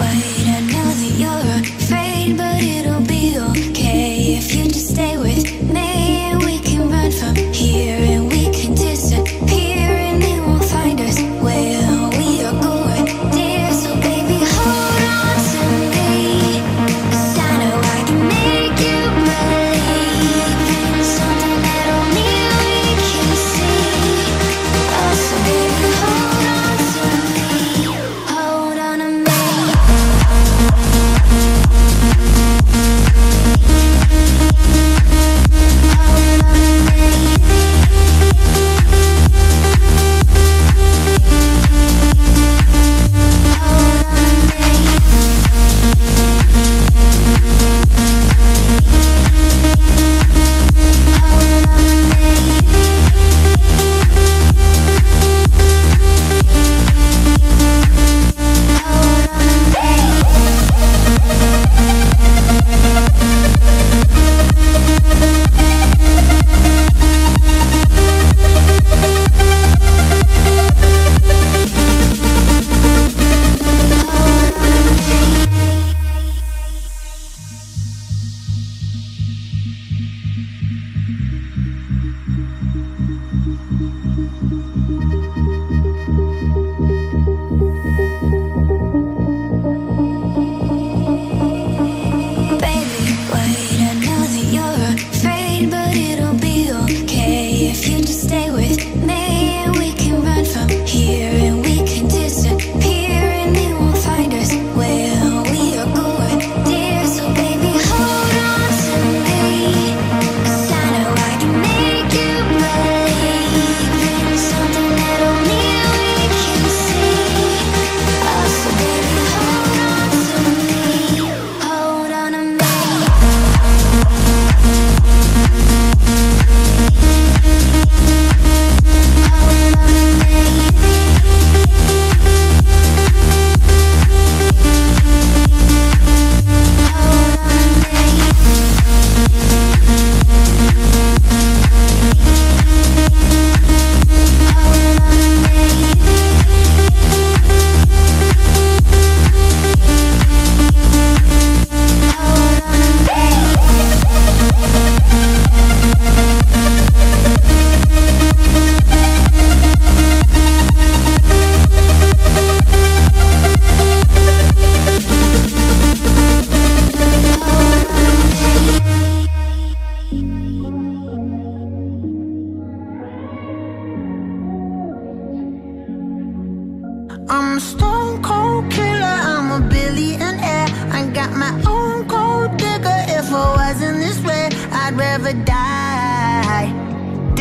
away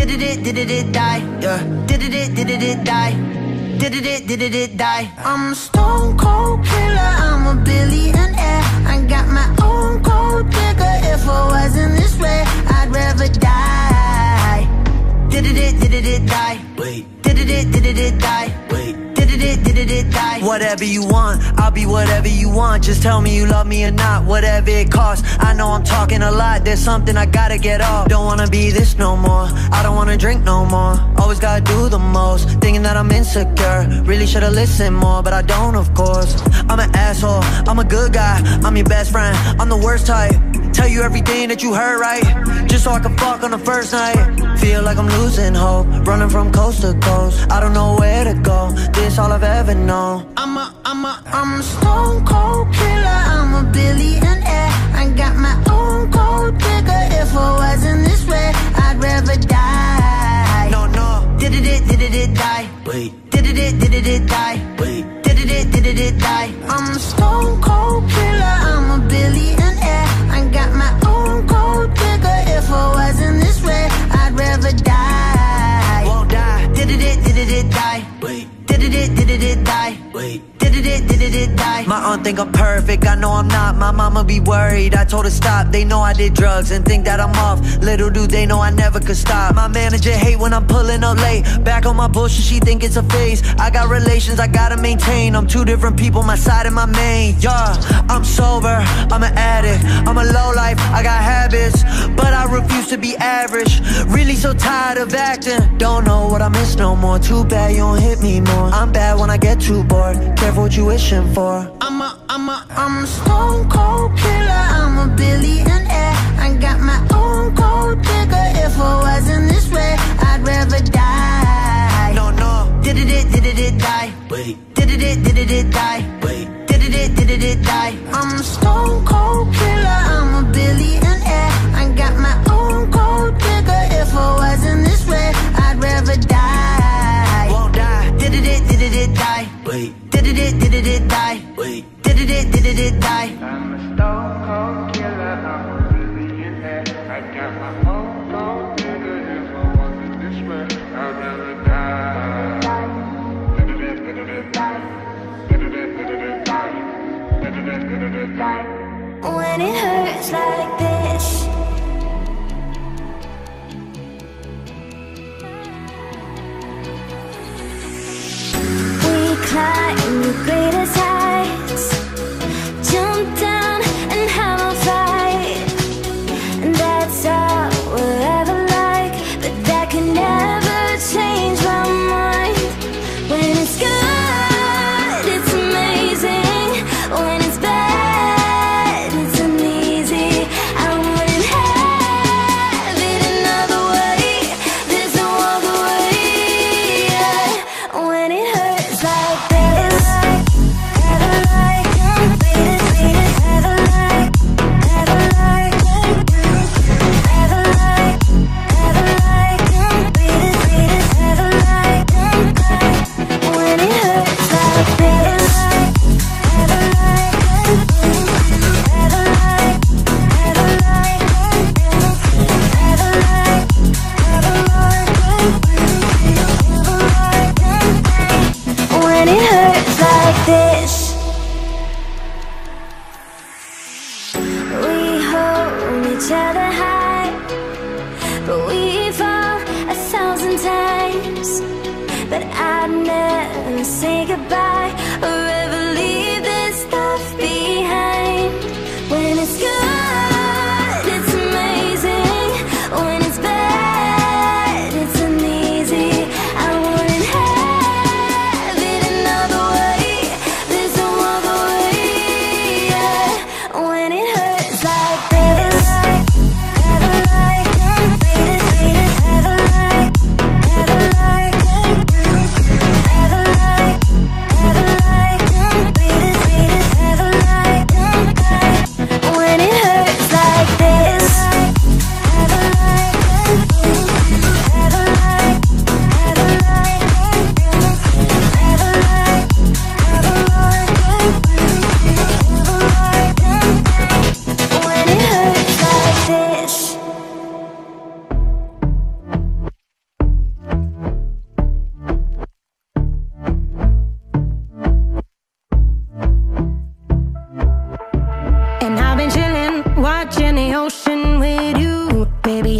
Did it, it, did it, it die? Yeah. Did it, it, did it, it die? Did it, it, did it, it die? I'm a stone cold killer, I'm a billionaire. I got my own gold digger. If I wasn't this way, I'd rather die. Did it, it, did it, it die? Wait. Did it, it, did it, it die? Did it, did it, it die? Whatever you want, I'll be whatever you want. Just tell me you love me or not, whatever it costs. I know I'm talking a lot, there's something I gotta get off. Don't wanna be this no more, I don't wanna drink no more. Always gotta do the most, thinking that I'm insecure. Really should've listened more, but I don't of course. I'm an asshole, I'm a good guy, I'm your best friend. I'm the worst type Tell you everything that you heard right. Just so I can fuck on the first night. Feel like I'm losing hope. Running from coast to coast. I don't know where to go. This all I've ever known. I'm a, I'm a, I'm a stone cold killer. I'm a billionaire. I got my own gold digger. If I wasn't this way I'd rather die. No, no. Did it, it, did it, it die? Wait. Did it, it, did it, it die? Wait. Did it, it, did it, it die? I'm a stone cold killer Did it, it, die? My aunt think I'm perfect, I know I'm not. My mama be worried, I told her stop. They know I did drugs and think that I'm off. Little do they know I never could stop. My manager hate when I'm pulling up late. Back on my bullshit, she think it's a phase. I got relations I gotta maintain. I'm two different people, my side and my main. Yeah, I'm sober, I'm an addict. I'm a low life, I got habits. But I refuse to be average. Really so tired of acting. Don't know what I miss no more. Too bad you don't hit me more. I'm bad when I get too bored. Careful what you wishing for? I'm a, I'm a, I'm a stone cold killer. I'm a billionaire. I got my own gold digger If I wasn't this way I'd rather die. No, no. Did it, did it, did it, it die? Wait. Did it, did it, did it, it die?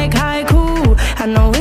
like haiku. I know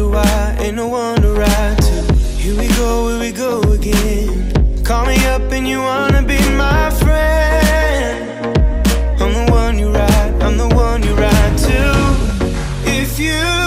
wonder why, ain't no one to ride to Here we go, here we go again. Call me up and you wanna be my friend. I'm the one you ride, I'm the one you ride to. If you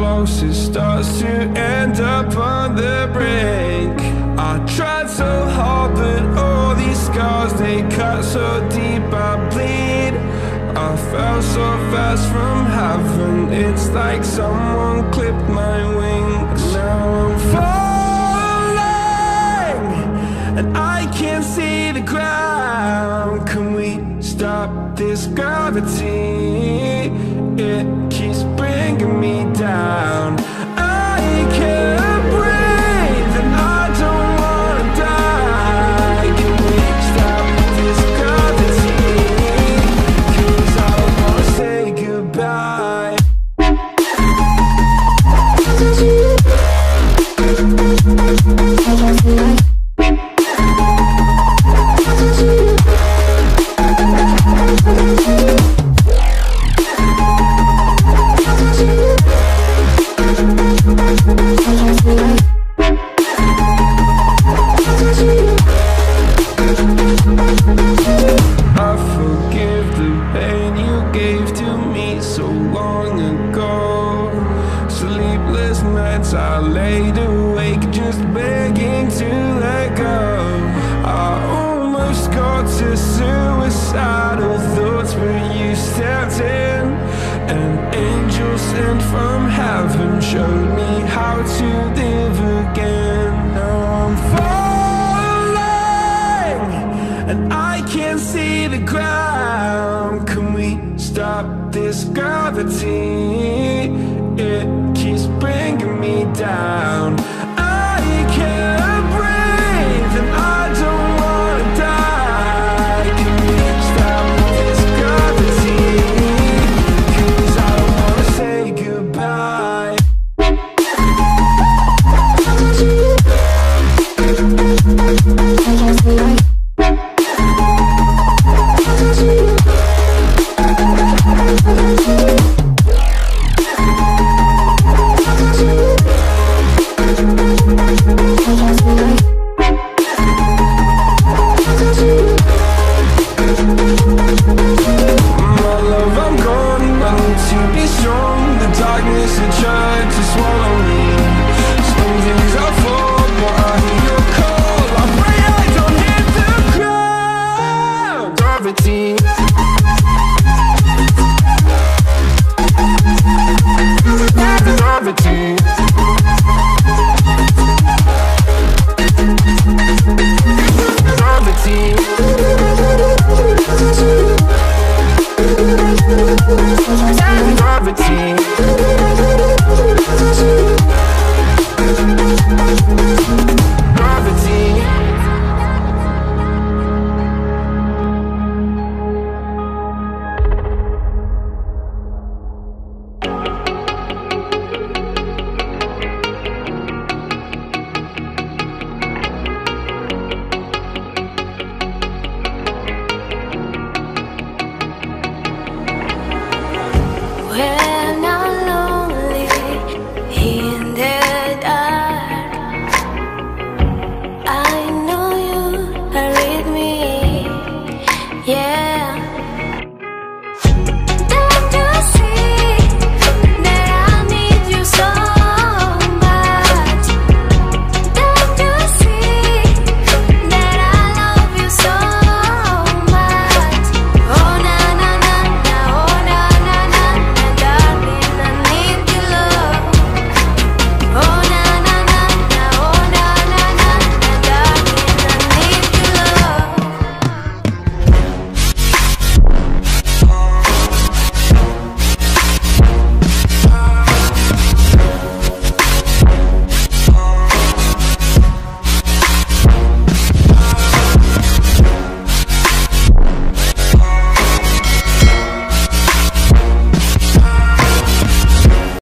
closest starts to end up on the brink. I tried so hard but all these scars they cut so deep I bleed. I fell so fast from heaven It's like someone clipped my wings. Now I'm falling And I can't see the ground. Can we stop this gravity? bringing me down. haven't showed me how to